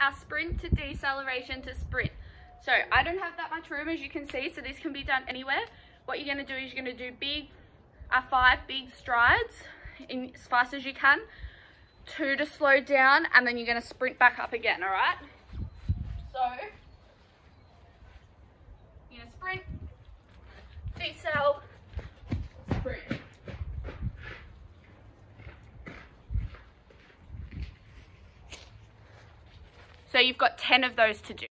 our sprint to deceleration to sprint. So I don't have that much room as you can see, so this can be done anywhere. What you're gonna do is you're gonna do big, uh, five big strides in, as fast as you can, two to slow down, and then you're gonna sprint back up again, all right? So, you're gonna sprint, decel, sprint. So you've got 10 of those to do.